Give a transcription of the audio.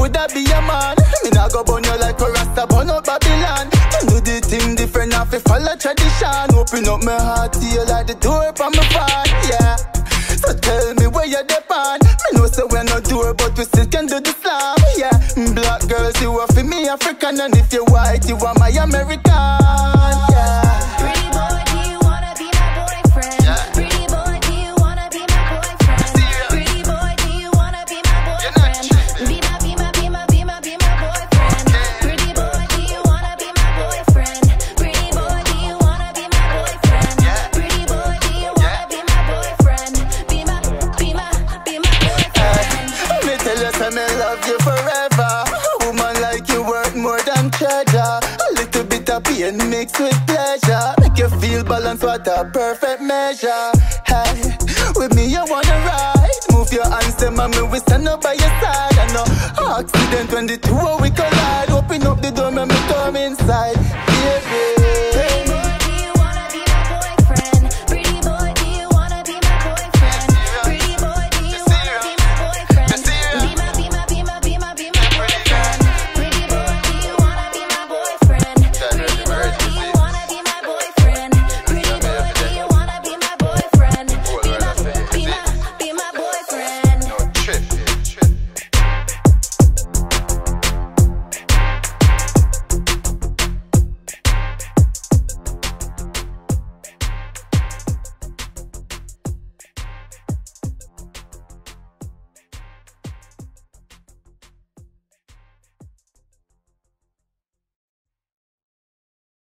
I be a man. Me nah go burn you like a rasta, burn up Babylon. You do the thing different, I fi follow tradition. Open up my heart to you like the door from my van, yeah. So tell me where you depend. Me know say we're not door, but we still can do the slam, yeah. Mm, black girls, you are for me African, and if you're white, you are my American, Say me love you forever. Woman like you worth more than treasure. A little bit of pain mixed with pleasure. Make you feel balanced, what a perfect measure. Hey, with me you wanna ride. Move your hands, them and me we stand up by your side. I know accident when the two we collide. Open up the door, make me come inside.